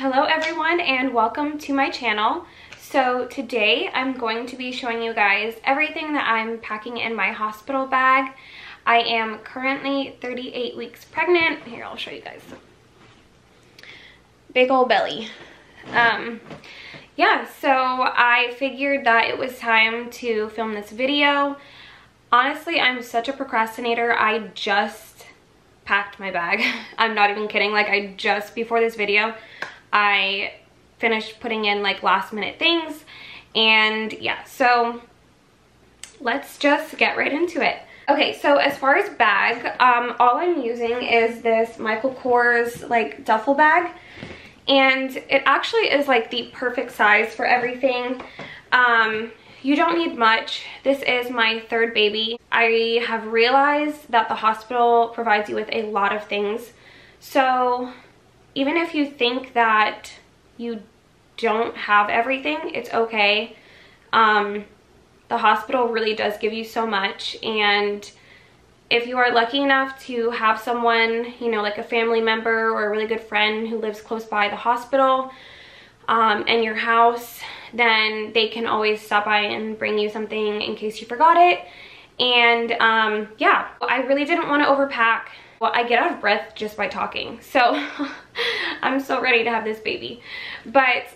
Hello everyone and welcome to my channel. So today I'm going to be showing you guys everything that I'm packing in my hospital bag. I am currently 38 weeks pregnant. Here, I'll show you guys. Big old belly. Um, yeah, so I figured that it was time to film this video. Honestly, I'm such a procrastinator. I just packed my bag. I'm not even kidding. Like I just, before this video, I finished putting in like last minute things and yeah so let's just get right into it. Okay so as far as bag um all i'm using is this michael kors like duffel bag and it actually is like the perfect size for everything. Um you don't need much. This is my third baby. I have realized that the hospital provides you with a lot of things so even if you think that you don't have everything, it's okay. Um, the hospital really does give you so much and if you are lucky enough to have someone, you know, like a family member or a really good friend who lives close by the hospital um, and your house, then they can always stop by and bring you something in case you forgot it. And um, yeah, I really didn't want to overpack. Well, I get out of breath just by talking. So I'm so ready to have this baby. But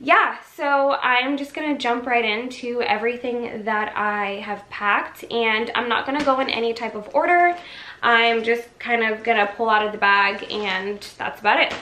yeah, so I'm just gonna jump right into everything that I have packed and I'm not gonna go in any type of order. I'm just kind of gonna pull out of the bag and that's about it.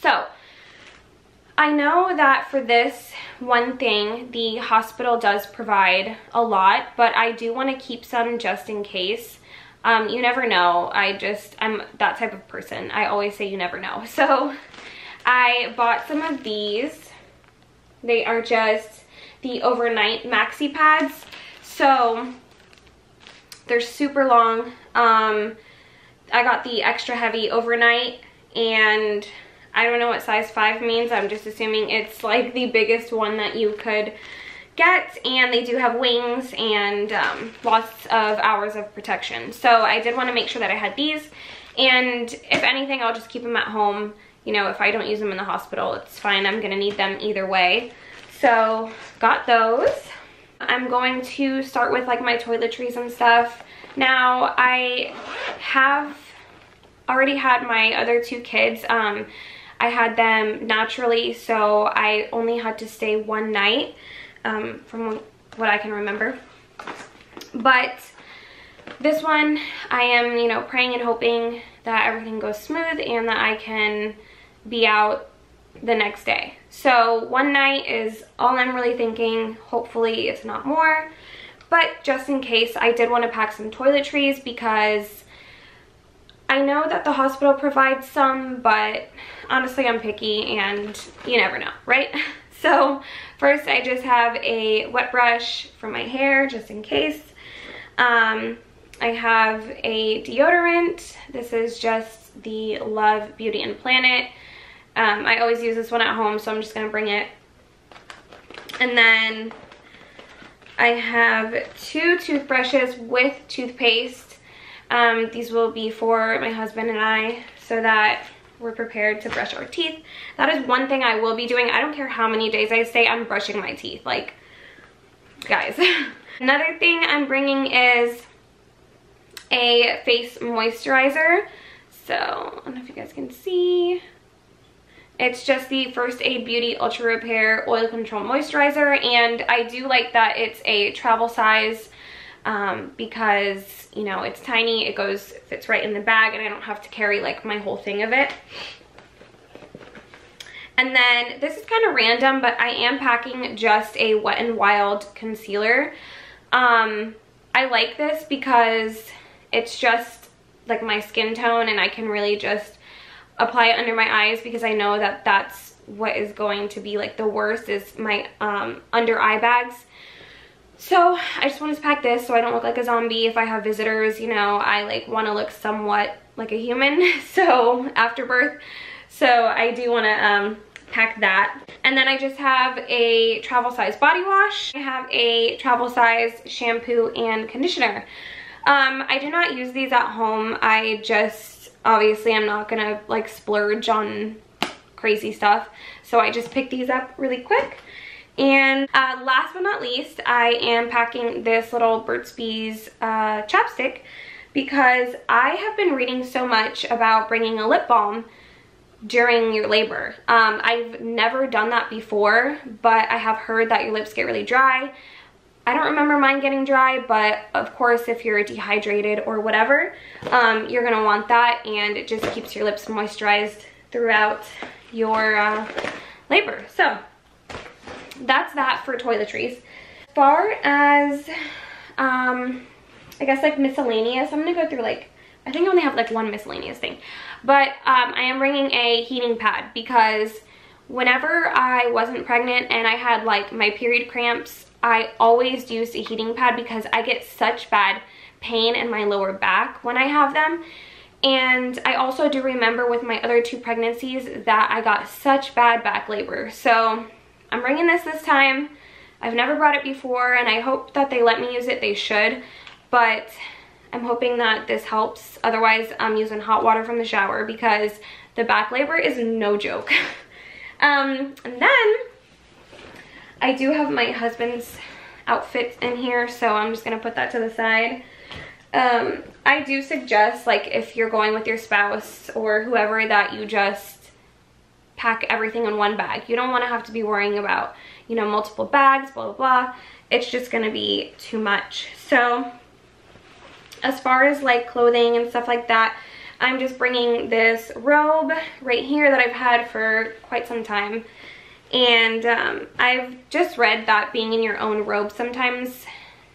So, I know that for this one thing, the hospital does provide a lot, but I do want to keep some just in case. Um, you never know. I just, I'm that type of person. I always say you never know. So I bought some of these. They are just the overnight maxi pads. So they're super long. Um, I got the extra heavy overnight and I don't know what size 5 means. I'm just assuming it's like the biggest one that you could get and they do have wings and um, lots of hours of protection. So I did want to make sure that I had these and if anything I'll just keep them at home. You know, if I don't use them in the hospital, it's fine. I'm going to need them either way. So got those. I'm going to start with like my toiletries and stuff. Now I have already had my other two kids. Um, I had them naturally, so I only had to stay one night um, from what I can remember. But this one, I am, you know, praying and hoping that everything goes smooth and that I can be out the next day. So one night is all I'm really thinking. Hopefully it's not more. But just in case, I did want to pack some toiletries because I know that the hospital provides some, but honestly I'm picky and you never know, right? So first I just have a wet brush for my hair just in case. Um, I have a deodorant. This is just the Love Beauty and Planet. Um, I always use this one at home, so I'm just going to bring it. And then I have two toothbrushes with toothpaste. Um, these will be for my husband and I so that we're prepared to brush our teeth. That is one thing I will be doing. I don't care how many days I say I'm brushing my teeth. Like, guys. Another thing I'm bringing is a face moisturizer. So, I don't know if you guys can see. It's just the First Aid Beauty Ultra Repair Oil Control Moisturizer. And I do like that it's a travel size um, because, you know, it's tiny. It goes, fits right in the bag and I don't have to carry like my whole thing of it. And then this is kind of random, but I am packing just a Wet n Wild concealer. Um, I like this because it's just like my skin tone and I can really just apply it under my eyes because I know that that's what is going to be like the worst is my um, under eye bags. So I just wanted to pack this so I don't look like a zombie if I have visitors, you know, I like want to look somewhat like a human, so after birth. So I do want to um, pack that. And then I just have a travel size body wash. I have a travel size shampoo and conditioner. Um, I do not use these at home. I just, obviously I'm not gonna like splurge on crazy stuff. So I just picked these up really quick. And uh, last but not least, I am packing this little Burt's Bees uh, chapstick because I have been reading so much about bringing a lip balm during your labor. Um, I've never done that before, but I have heard that your lips get really dry. I don't remember mine getting dry, but of course if you're dehydrated or whatever, um, you're gonna want that and it just keeps your lips moisturized throughout your uh, labor. So that's that for toiletries. As far as, um, I guess like miscellaneous, I'm gonna go through like, I think I only have like one miscellaneous thing. But um, I am bringing a heating pad because whenever I wasn't pregnant and I had like my period cramps, I always used a heating pad because I get such bad pain in my lower back when I have them. And I also do remember with my other two pregnancies that I got such bad back labor. So I'm bringing this this time. I've never brought it before and I hope that they let me use it. They should. But I'm hoping that this helps. Otherwise, I'm using hot water from the shower because the back labor is no joke. um, and then I do have my husband's outfit in here, so I'm just to put that to the side. Um, I do suggest, like, if you're going with your spouse or whoever, that you just pack everything in one bag. You don't want to have to be worrying about, you know, multiple bags, blah, blah, blah. It's just going to be too much. So as far as like clothing and stuff like that, I'm just bringing this robe right here that I've had for quite some time. And um, I've just read that being in your own robe sometimes,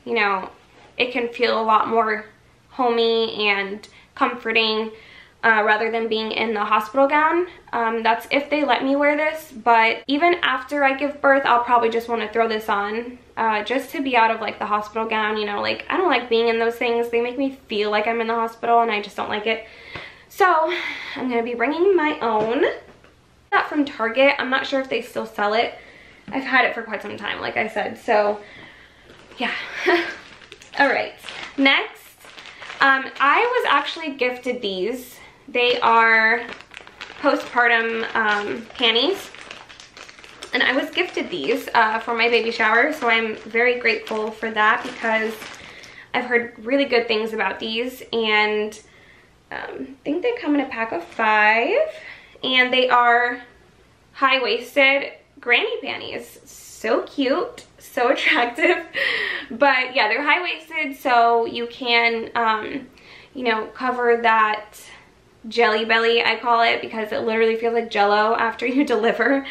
you know, it can feel a lot more homey and comforting uh, rather than being in the hospital gown. Um, that's if they let me wear this, but even after I give birth, I'll probably just want to throw this on uh, just to be out of like the hospital gown, you know, like I don't like being in those things. They make me feel like I'm in the hospital and I just don't like it. So I'm going to be bringing my own. That from Target. I'm not sure if they still sell it. I've had it for quite some time, like I said. So yeah. All right. Next, um, I was actually gifted these they are postpartum um, panties. And I was gifted these uh, for my baby shower, so I'm very grateful for that because I've heard really good things about these. And um, I think they come in a pack of five. And they are high-waisted granny panties. So cute, so attractive. But yeah, they're high-waisted, so you can, um, you know, cover that jelly belly I call it because it literally feels like jello after you deliver.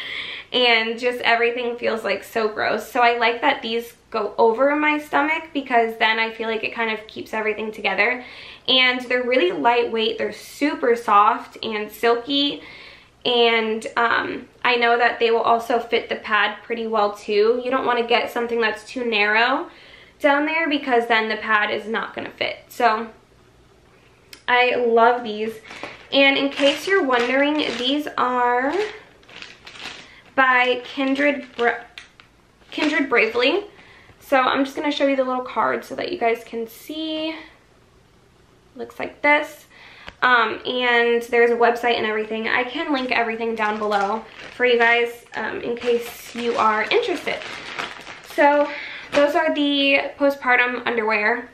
And just everything feels like so gross. So I like that these go over my stomach because then I feel like it kind of keeps everything together. And they're really lightweight they're super soft and silky. And um, I know that they will also fit the pad pretty well too. You don't want to get something that's too narrow down there because then the pad is not going to fit. So I love these. And in case you're wondering, these are by Kindred, Bra Kindred Bravely. So I'm just going to show you the little card so that you guys can see. Looks like this. Um, and there's a website and everything. I can link everything down below for you guys um, in case you are interested. So those are the postpartum underwear.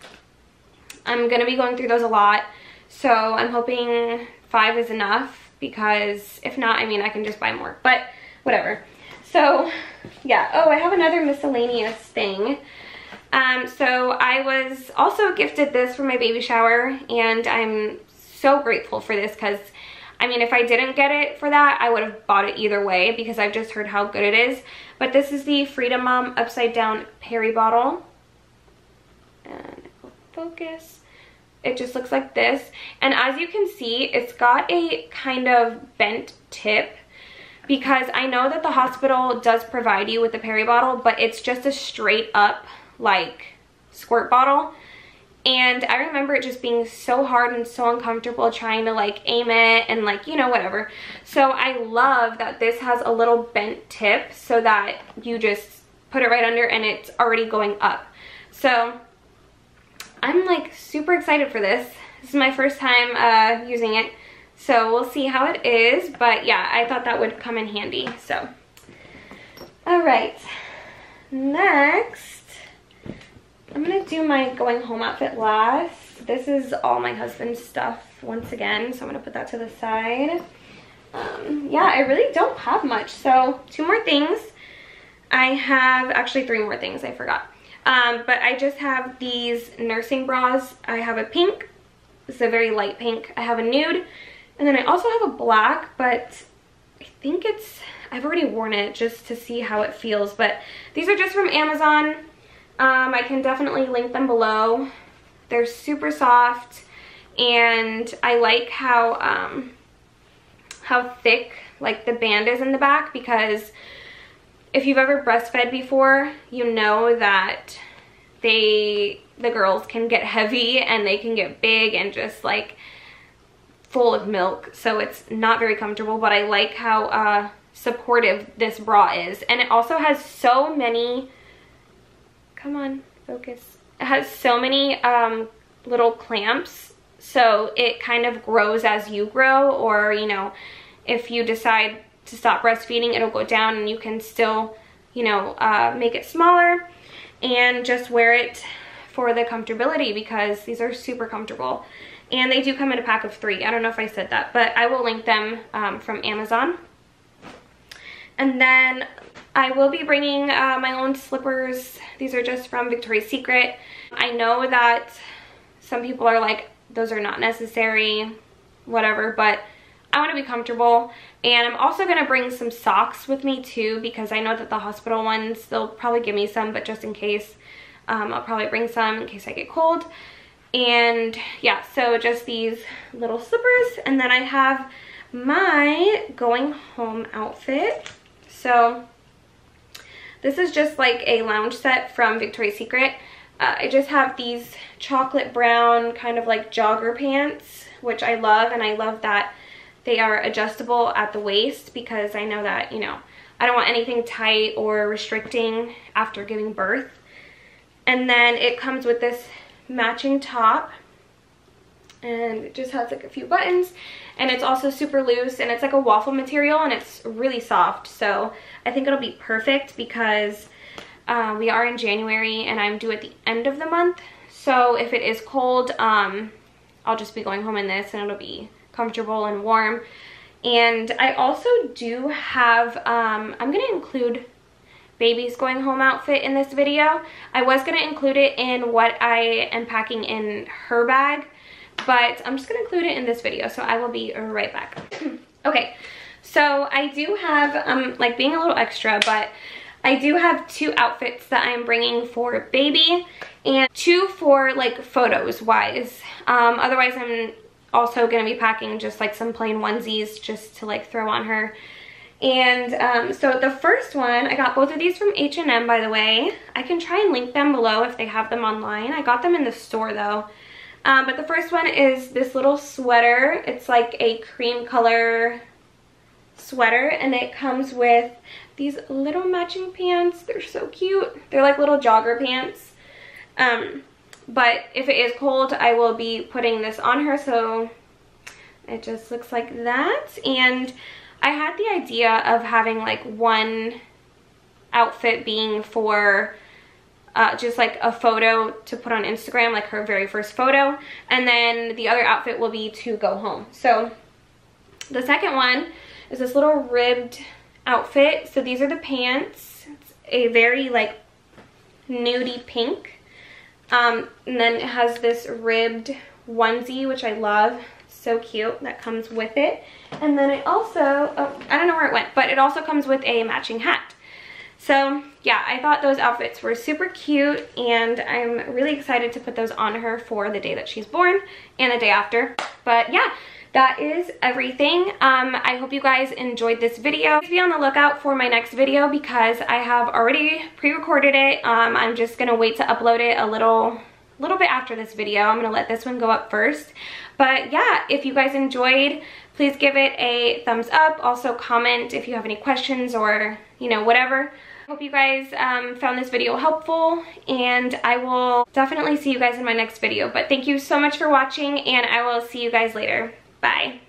I'm going to be going through those a lot. So I'm hoping five is enough because if not, I mean, I can just buy more, but whatever. So yeah, oh, I have another miscellaneous thing. Um, so I was also gifted this for my baby shower and I'm so grateful for this because I mean, if I didn't get it for that, I would have bought it either way because I've just heard how good it is. But this is the Frida Mom Upside Down Peri Bottle. And focus. It just looks like this. And as you can see, it's got a kind of bent tip because I know that the hospital does provide you with a peri bottle, but it's just a straight up like squirt bottle. And I remember it just being so hard and so uncomfortable trying to like aim it and like, you know, whatever. So I love that this has a little bent tip so that you just put it right under and it's already going up. So I'm like super excited for this. This is my first time uh, using it. So we'll see how it is. But yeah, I thought that would come in handy. So, all right. Next, I'm going to do my going home outfit last. This is all my husband's stuff once again. So I'm going to put that to the side. Um, yeah, I really don't have much. So two more things. I have actually three more things I forgot. Um, but I just have these nursing bras. I have a pink. It's a very light pink. I have a nude. And then I also have a black, but I think it's, I've already worn it just to see how it feels. But these are just from Amazon. Um, I can definitely link them below. They're super soft. And I like how, um, how thick like the band is in the back because if you've ever breastfed before, you know that they, the girls can get heavy and they can get big and just like full of milk. So it's not very comfortable, but I like how uh, supportive this bra is. And it also has so many, come on, focus. It has so many um, little clamps. So it kind of grows as you grow or, you know, if you decide to stop breastfeeding, it'll go down and you can still, you know, uh, make it smaller and just wear it for the comfortability because these are super comfortable. And they do come in a pack of three. I don't know if I said that, but I will link them um, from Amazon. And then I will be bringing uh, my own slippers. These are just from Victoria's Secret. I know that some people are like, those are not necessary, whatever, but I want to be comfortable. And I'm also going to bring some socks with me too because I know that the hospital ones, they'll probably give me some, but just in case, um, I'll probably bring some in case I get cold. And yeah, so just these little slippers. And then I have my going home outfit. So this is just like a lounge set from Victoria's Secret. Uh, I just have these chocolate brown kind of like jogger pants, which I love. And I love that they are adjustable at the waist because I know that, you know, I don't want anything tight or restricting after giving birth. And then it comes with this matching top and it just has like a few buttons and it's also super loose and it's like a waffle material and it's really soft so I think it'll be perfect because uh, we are in January and I'm due at the end of the month so if it is cold um, I'll just be going home in this and it'll be comfortable and warm. And I also do have, um, I'm going to include baby's going home outfit in this video. I was going to include it in what I am packing in her bag, but I'm just going to include it in this video, so I will be right back. okay, so I do have, um, like being a little extra, but I do have two outfits that I'm bringing for baby and two for like photos wise. Um, otherwise I'm also going to be packing just like some plain onesies just to like throw on her. And um, so the first one, I got both of these from H&M by the way. I can try and link them below if they have them online. I got them in the store though. Um, but the first one is this little sweater. It's like a cream color sweater and it comes with these little matching pants. They're so cute. They're like little jogger pants. Um, but if it is cold, I will be putting this on her. So it just looks like that. And I had the idea of having like one outfit being for uh, just like a photo to put on Instagram, like her very first photo. And then the other outfit will be to go home. So the second one is this little ribbed outfit. So these are the pants. It's a very like nudie pink. Um, and then it has this ribbed onesie, which I love. So cute. That comes with it. And then it also, oh, I don't know where it went, but it also comes with a matching hat. So yeah, I thought those outfits were super cute and I'm really excited to put those on her for the day that she's born and the day after. But yeah, that is everything. Um, I hope you guys enjoyed this video. Please be on the lookout for my next video because I have already pre-recorded it. Um, I'm just gonna wait to upload it a little little bit after this video. I'm gonna let this one go up first. But yeah, if you guys enjoyed, please give it a thumbs up. Also comment if you have any questions or, you know, whatever. Hope you guys um, found this video helpful and I will definitely see you guys in my next video. But thank you so much for watching and I will see you guys later. Bye.